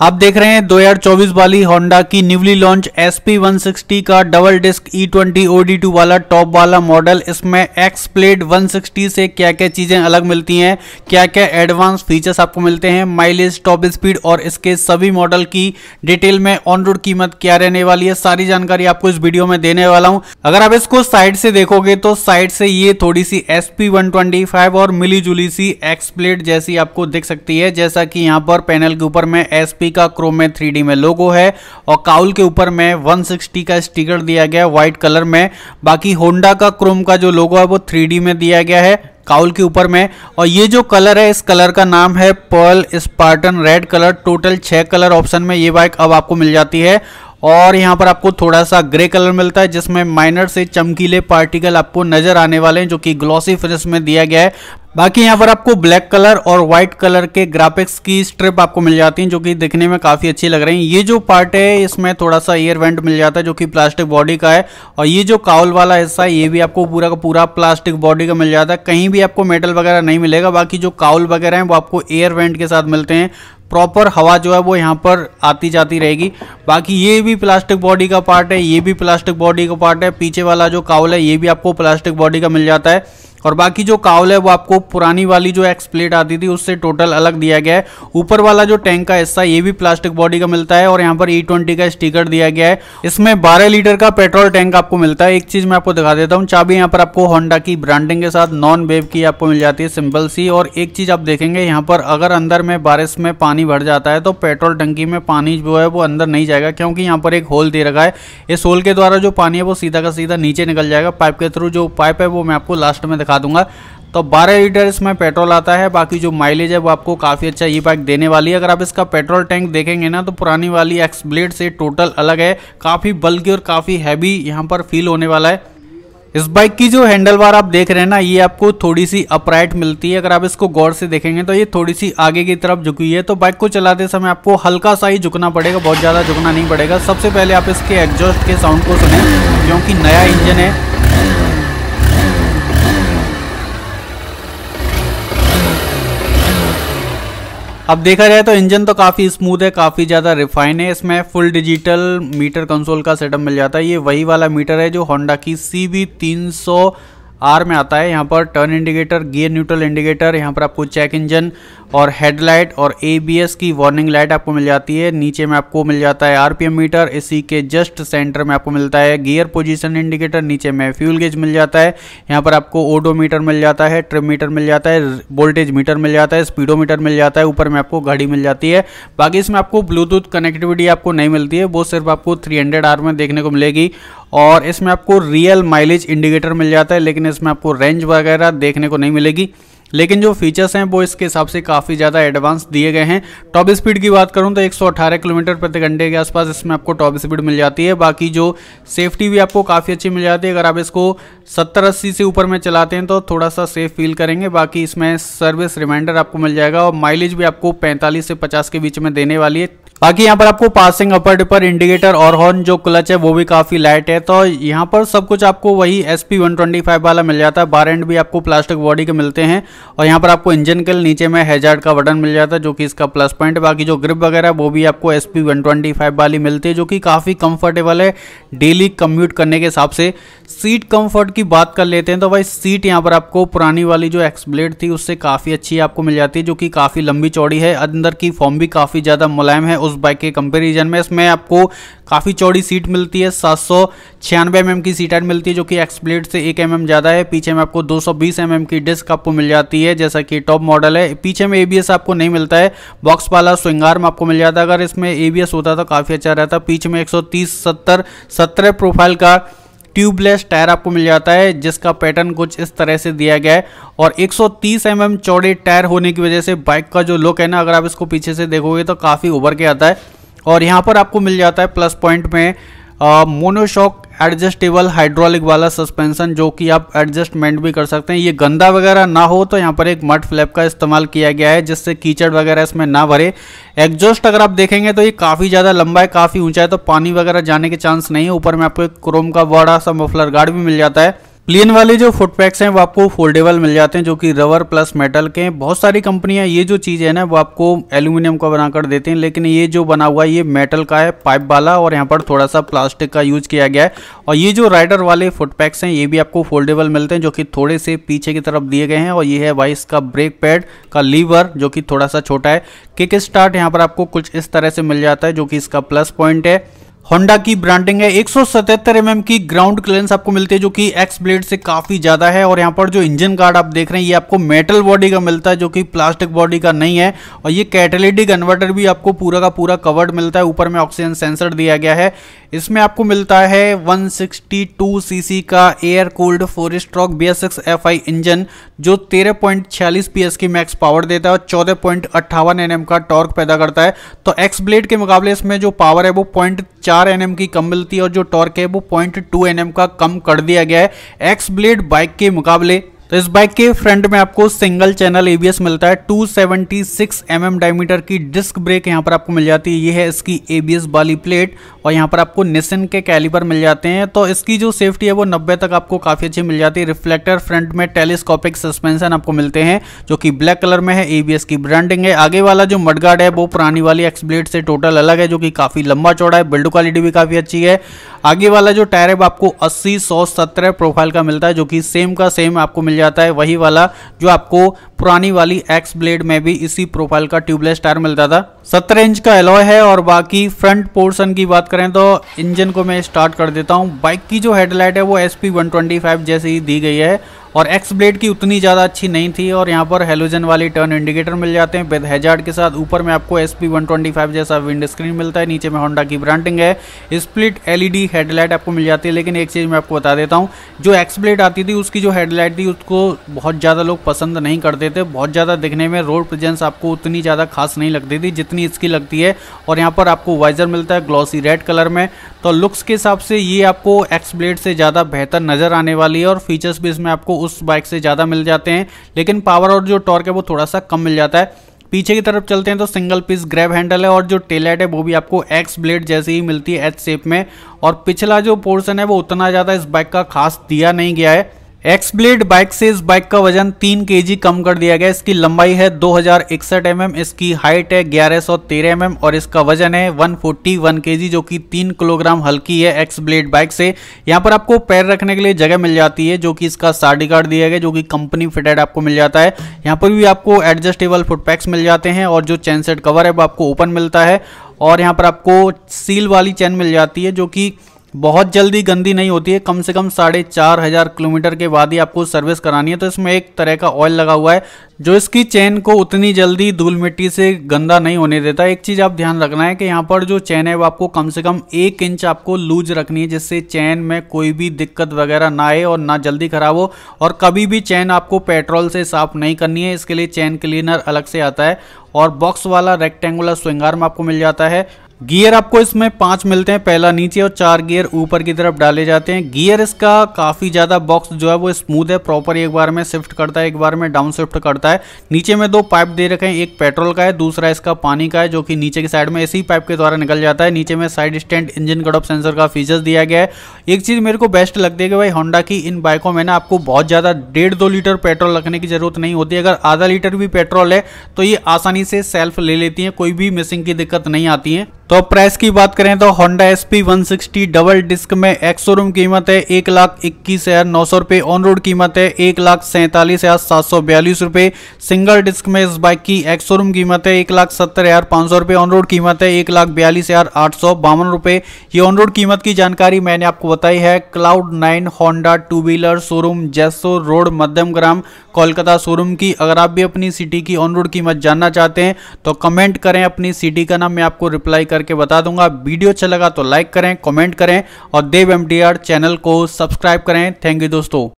आप देख रहे हैं 2024 वाली होंडा की न्यूली लॉन्च SP 160 का डबल डिस्क E20 OD2 वाला टॉप वाला मॉडल इसमें एक्स प्लेट 160 से क्या क्या चीज़ें अलग मिलती हैं क्या क्या एडवांस फीचर्स आपको मिलते हैं माइलेज टॉप स्पीड और इसके सभी मॉडल की डिटेल में ऑन रोड कीमत क्या रहने वाली है, सारी जानकारी आपको इस वीडियो में देने वाला हूँ। अगर आप इसको साइड से देखोगे तो साइड से ये थोड़ी सी SP 125 और मिली जुली सी एक्स प्लेट जैसी आपको दिख सकती है, जैसा कि यहाँ पर पैनल के ऊपर में एसपी का क्रोम में थ्री में लोगो है और काउल के ऊपर में 160 का स्टिकर दिया गया व्हाइट कलर में। बाकी होंडा का क्रोम का जो लोगो है वो थ्री में दिया गया है काउल के ऊपर में। और ये जो कलर है, इस कलर का नाम है pearl spartan red colour total छह कलर ऑप्शन में ये बाइक अब आपको मिल जाती है। और यहाँ पर आपको थोड़ा सा ग्रे कलर मिलता है, जिसमें माइनर से चमकीले पार्टिकल आपको नज़र आने वाले हैं, जो कि ग्लॉसी फिनिश में दिया गया है। बाकी यहाँ पर आपको ब्लैक कलर और व्हाइट कलर के ग्राफिक्स की स्ट्रिप आपको मिल जाती हैं, जो कि दिखने में काफ़ी अच्छी लग रही हैं। ये जो पार्ट है, इसमें थोड़ा सा एयर वेंट मिल जाता है, जो कि प्लास्टिक बॉडी का है। और ये जो काउल वाला हिस्सा है, ये भी आपको पूरा का पूरा प्लास्टिक बॉडी का मिल जाता है। कहीं भी आपको मेटल वगैरह नहीं मिलेगा, बाकी जो काउल वगैरह हैं, वो आपको एयर वेंट के साथ मिलते हैं। प्रॉपर हवा जो है वो यहाँ पर आती जाती रहेगी। बाकी ये भी प्लास्टिक बॉडी का पार्ट है, ये भी प्लास्टिक बॉडी का पार्ट है, पीछे वाला जो काउल है, ये भी आपको प्लास्टिक बॉडी का मिल जाता है। और बाकी जो कावल है, वो आपको पुरानी वाली जो एक्सप्लेट आती थी, उससे टोटल अलग दिया गया है। ऊपर वाला जो टैंक का हिस्सा, ये भी प्लास्टिक बॉडी का मिलता है और यहाँ पर ई e ट्वेंटी का स्टिकर दिया गया है। इसमें 12 लीटर का पेट्रोल टैंक आपको मिलता है। एक चीज़ मैं आपको दिखा देता हूँ, चाबी यहाँ पर आपको होंडा की ब्रांडिंग के साथ नॉन वेब की आपको मिल जाती है सिंपल सी। और एक चीज़ आप देखेंगे, यहाँ पर अगर अंदर में बारिश में पानी भर जाता है तो पेट्रोल टंकी में पानी जो है, वो अंदर नहीं जाएगा, क्योंकि यहाँ पर एक होल दे रखा है। इस होल के द्वारा जो पानी है, वो सीधा का सीधा नीचे निकल जाएगा। पाइप के थ्रू जो पाइप है, वो मैं आपको लास्ट में दिखा दूँगा। तो 12 लीटर इसमें पेट्रोल आता है। बाकी जो माइलेज है वो आपको काफ़ी अच्छा ये बाइक देने वाली है। अगर आप इसका पेट्रोल टैंक देखेंगे ना तो पुरानी वाली एक्स ब्लेड से टोटल अलग है। काफ़ी बल्कि और काफ़ी हैवी यहाँ पर फील होने वाला है। इस बाइक की जो हैंडल बार आप देख रहे हैं ना, ये आपको थोड़ी सी अपराइट मिलती है। अगर आप इसको गौर से देखेंगे तो ये थोड़ी सी आगे की तरफ़ झुकी है। तो बाइक को चलाते समय आपको हल्का सा ही झुकना पड़ेगा, बहुत ज़्यादा झुकना नहीं पड़ेगा। सबसे पहले आप इसके एग्जॉस्ट के साउंड को सुने, क्योंकि नया इंजन है। अब देखा जाए तो इंजन तो काफ़ी स्मूथ है, काफ़ी ज़्यादा रिफाइन है, इसमें फुल डिजिटल मीटर कंसोल का सेटअप मिल जाता है। ये वही वाला मीटर है जो होंडा की सी बी तीन सौ आर में आता है, यहाँ पर turn indicator gear neutral indicator यहाँ पर आपको चेक इंजन और हेडलाइट और एबीएस की वार्निंग लाइट आपको मिल जाती है। नीचे में आपको मिल जाता है आरपीएम मीटर इसी के जस्ट सेंटर में आपको मिलता है गियर पोजीशन इंडिकेटर नीचे में फ्यूल गेज मिल जाता है। यहाँ पर आपको ओडोमीटर मिल जाता है ट्रिप मीटर मिल जाता है वोल्टेज मीटर मिल जाता है स्पीडोमीटर मिल जाता है, ऊपर में आपको घड़ी मिल जाती है। बाकी इसमें आपको ब्लूटूथ कनेक्टिविटी आपको नहीं मिलती है, वो सिर्फ़ आपको थ्री आर में देखने को मिलेगी। और इसमें आपको रियल माइलेज इंडिकेटर मिल जाता है, लेकिन इसमें आपको रेंज वगैरह देखने को नहीं मिलेगी। लेकिन जो फीचर्स हैं, वो इसके हिसाब से काफ़ी ज़्यादा एडवांस दिए गए हैं। टॉप स्पीड की बात करूँ तो 118 किलोमीटर प्रति घंटे के आसपास इसमें आपको टॉप स्पीड मिल जाती है। बाकी जो सेफ्टी भी आपको काफ़ी अच्छी मिल जाती है। अगर आप इसको 70-80 से ऊपर में चलाते हैं तो थोड़ा सा सेफ़ फील करेंगे। बाकी इसमें सर्विस रिमाइंडर आपको मिल जाएगा और माइलेज भी आपको पैंतालीस से पचास के बीच में देने वाली है। बाकी यहाँ पर आपको पासिंग अपर डिपर इंडिकेटर और हॉर्न जो क्लच है, वो भी काफ़ी लाइट है। तो यहाँ पर सब कुछ आपको वही S P one twenty five वाला मिल जाता है। बार एंड भी आपको प्लास्टिक बॉडी के मिलते हैं। और यहाँ पर आपको इंजन के नीचे में हेजार्ड का बटन मिल जाता है, जो कि इसका प्लस पॉइंट बाकी जो ग्रिप वगैरह, वो भी आपको S P one twenty five वाली मिलती है, जो कि काफ़ी कंफर्टेबल है डेली कम्यूट करने के हिसाब से। सीट कंफर्ट की बात कर लेते हैं तो भाई सीट यहाँ पर आपको पुरानी वाली जो एक्सब्लेड थी, उससे काफ़ी अच्छी आपको मिल जाती है, जो कि काफ़ी लंबी चौड़ी है। अंदर की फॉर्म भी काफ़ी ज़्यादा मुलायम है उस बाइक के कंपेरिजन में इसमें आपको काफ़ी चौड़ी सीट मिलती है, सात सौ छियानवे एम की सीट मिलती है, जो कि एक्सप्लेट से एक एम ज़्यादा है। पीछे में आपको दो सौ एम की डिस्क आपको मिल जाती है, जैसा कि टॉप मॉडल है। पीछे में एबीएस आपको नहीं मिलता है बॉक्स वाला स्विंगार में आपको मिल जाता है। अगर इसमें एबीएस होता तो काफ़ी अच्छा रहता। पीछे में एक सौ तीस प्रोफ़ाइल का ट्यूबलेस टायर आपको मिल जाता है, जिसका पैटर्न कुछ इस तरह से दिया गया है। और 130 सौ mm चौड़े टायर होने की वजह से बाइक का जो लुक है ना, अगर आप इसको पीछे से देखोगे तो काफ़ी उभर के आता है। और यहाँ पर आपको मिल जाता है प्लस पॉइंट में मोनोशॉक एडजस्टेबल हाइड्रोलिक वाला सस्पेंशन जो कि आप एडजस्टमेंट भी कर सकते हैं। ये गंदा वगैरह ना हो तो यहाँ पर एक मट फ्लैप का इस्तेमाल किया गया है, जिससे कीचड़ वगैरह इसमें ना भरे। एग्जॉस्ट अगर आप देखेंगे तो ये काफ़ी ज़्यादा लंबा है, काफ़ी ऊँचा है तो पानी वगैरह जाने के चांस नहीं है। ऊपर में आपको एक क्रोम का बड़ा सा मफलर गार्ड भी मिल जाता है। प्लेन वाले जो फुट पैक्स हैं वो आपको फोल्डेबल मिल जाते हैं, जो कि रबर प्लस मेटल के हैं। बहुत सारी कंपनियाँ ये जो चीज़ है ना, वो आपको एल्यूमिनियम का बनाकर देते हैं, लेकिन ये जो बना हुआ है, ये मेटल का है, पाइप वाला, और यहाँ पर थोड़ा सा प्लास्टिक का यूज़ किया गया है। और ये जो राइडर वाले फुट पैक्स हैं, ये भी आपको फोल्डेबल मिलते हैं, जो कि थोड़े से पीछे की तरफ़ दिए गए हैं, और ये है भाई इसका ब्रेक पैड का लीवर, जो कि थोड़ा सा छोटा है। किक स्टार्ट यहाँ पर आपको कुछ इस तरह से मिल जाता है, जो कि इसका प्लस पॉइंट है। होंडा की ब्रांडिंग है। 177 mm की ग्राउंड क्लियरेंस आपको मिलती है, जो कि एक्स ब्लेड से काफ़ी ज़्यादा है। और यहाँ पर जो इंजन गार्ड आप देख रहे हैं, ये आपको मेटल बॉडी का मिलता है, जो कि प्लास्टिक बॉडी का नहीं है। और ये कैटेलिटिक कन्वर्टर भी आपको पूरा का पूरा कवर्ड मिलता है। ऊपर में ऑक्सीजन सेंसर दिया गया है। इसमें आपको मिलता है 162 सीसी का air cooled four stroke B S engine जो 13.46 पीएस की मैक्स पावर देता है और चौदह पॉइंट का टॉर्क पैदा करता है। तो एक्स ब्लेड के मुकाबले इसमें जो पावर है, वो पॉइंट चार एन की कम मिलती है और जो टॉर्क है वो पॉइंट टू एन का कम कर दिया गया है। एक्स ब्लेड बाइक के मुकाबले तो इस बाइक के फ्रंट में आपको सिंगल चैनल एबीएस मिलता है। 276 सेवेंटी mm डायमीटर की डिस्क ब्रेक यहाँ पर आपको मिल जाती है। ये है इसकी एबीएस वाली प्लेट और यहाँ पर आपको निसन के कैलिबर मिल जाते हैं। तो इसकी जो सेफ्टी है वो 90 तक आपको काफ़ी अच्छी मिल जाती है। रिफ्लेक्टर फ्रंट में टेलीस्कोपिक सस्पेंशन आपको मिलते हैं, जो कि ब्लैक कलर में है। एबीएस की ब्रांडिंग है। आगे वाला जो मडगार्ड है, वो पुरानी वाली एक्सब्लेड से टोटल अलग है, जो कि काफ़ी लंबा चौड़ा है। बिल्ड क्वालिटी भी काफ़ी अच्छी है। आगे वाला जो टायर है, वो आपको अस्सी, सौ प्रोफ़ाइल का मिलता है, जो कि सेम का सेम आपको मिल जाता है, वही वाला जो आपको पुरानी वाली एक्स ब्लेड में भी इसी प्रोफ़ाइल का ट्यूबलेस टायर मिलता था। सत्तर इंच का एलॉय है और बाकी फ्रंट पोर्शन की बात करें तो इंजन को मैं स्टार्ट कर देता हूँ। बाइक की जो हेडलाइट है वो एस पी जैसे ही दी गई है। और एक्स ब्लेड की उतनी ज़्यादा अच्छी नहीं थी और यहाँ पर हेलोजन वाली टर्न इंडिकेटर मिल जाते हैं। विद हेजार्ड के साथ ऊपर में आपको एस पी जैसा विंड स्क्रीन मिलता है। नीचे में होंडा की ब्रांडिंग है। स्प्लिट एलईडी हेडलाइट आपको मिल जाती है। लेकिन एक चीज़ मैं आपको बता देता हूँ, जो एक्स ब्लेड आती थी, उसकी जो हेडलाइट थी, उसको बहुत ज़्यादा लोग पसंद नहीं करते थे। बहुत ज़्यादा दिखने में रोड प्रेजेंस आपको उतनी ज़्यादा खास नहीं लगती थी, जितनी इसकी लगती है। और यहाँ पर आपको वाइजर मिलता है ग्लॉसी रेड कलर में। तो लुक्स के हिसाब से ये आपको एक्स ब्लेड से ज़्यादा बेहतर नज़र आने वाली है और फीचर्स भी इसमें आपको उस बाइक से ज़्यादा मिल जाते हैं, लेकिन पावर और जो टॉर्क है वो थोड़ा सा कम मिल जाता है। पीछे की तरफ़ चलते हैं तो सिंगल पीस ग्रैब हैंडल है और जो टेलाइट है वो भी आपको एक्स ब्लेड जैसी ही मिलती है एच शेप में। और पिछला जो पोर्सन है वो उतना ज़्यादा इस बाइक का खास दिया नहीं गया है। एक्स ब्लेड बाइक से इस बाइक का वज़न तीन के कम कर दिया गया। इसकी लंबाई है दो हज़ार इकसठ mm, इसकी हाइट है ग्यारह सौ तेरह mm और इसका वज़न है 141 केजी जो कि तीन किलोग्राम हल्की है एक्स ब्लेड बाइक से। यहाँ पर आपको पैर रखने के लिए जगह मिल जाती है जो कि इसका साडी कार्ड दिया गया जो कि कंपनी फिटेड आपको मिल जाता है। यहाँ पर भी आपको एडजस्टेबल फुटपैक्स मिल जाते हैं और जो चैन सेट कवर है वो आपको ओपन मिलता है। और यहाँ पर आपको सील वाली चैन मिल जाती है जो कि बहुत जल्दी गंदी नहीं होती है। कम से कम साढ़े चार हज़ार किलोमीटर के बाद ही आपको सर्विस करानी है। तो इसमें एक तरह का ऑयल लगा हुआ है, जो इसकी चेन को उतनी जल्दी धूल मिट्टी से गंदा नहीं होने देता। एक चीज़ आप ध्यान रखना है कि यहाँ पर जो चैन है, वो आपको कम से कम एक इंच आपको लूज रखनी है, जिससे चैन में कोई भी दिक्कत वगैरह ना आए और ना जल्दी खराब हो। और कभी भी चैन आपको पेट्रोल से साफ़ नहीं करनी है, इसके लिए चैन क्लीनर अलग से आता है। और बॉक्स वाला रेक्टेंगुलर स्विंगार में आपको मिल जाता है। गियर आपको इसमें पाँच मिलते हैं, पहला नीचे और चार गियर ऊपर की तरफ़ डाले जाते हैं। गियर इसका काफ़ी ज़्यादा बॉक्स जो है वो स्मूथ है प्रॉपर एक बार में शिफ्ट करता है, एक बार में डाउन शिफ्ट करता है। नीचे में दो पाइप दे रखे हैं, एक पेट्रोल का है, दूसरा इसका पानी का है, जो कि नीचे की साइड में इसी पाइप के द्वारा निकल जाता है। नीचे में side stand engine cut off sensor का फीचर्स दिया गया है। एक चीज़ मेरे को बेस्ट लगती है कि भाई होंडा की इन बाइकों में ना आपको बहुत ज़्यादा डेढ़ दो लीटर पेट्रोल रखने की ज़रूरत नहीं होती। अगर आधा लीटर भी पेट्रोल है तो ये आसानी से सेल्फ ले लेती है, कोई भी मिसिंग की दिक्कत नहीं आती है। तो प्राइस की बात करें तो Honda S P one sixty double disc में एक्स शोरूम कीमत है एक लाख इक्कीस हज़ार नौ सौ रुपये ऑन रोड कीमत है एक लाख सैंतालीस हज़ार सात सौ बयालीस रुपये सिंगल डिस्क में इस बाइक की एक्स शोरूम कीमत है एक लाख सत्तर हज़ार पाँच सौ रुपये ऑन रोड कीमत है एक लाख बयालीस हज़ार आठ सौ बावन रुपये ये ऑन रोड कीमत की जानकारी मैंने आपको बताई है। Cloud nine Honda two wheeler showroom जैसो road Madhyamgram Kolkata showroom की। अगर आप भी अपनी सिटी की ऑन रोड कीमत जानना चाहते हैं तो कमेंट करें अपनी सिटी का नाम, मैं आपको रिप्लाई करके बता दूँगा। वीडियो अच्छा लगा तो लाइक करें कमेंट करें और देव एमडीआर चैनल को सब्सक्राइब करें। थैंक यू दोस्तों।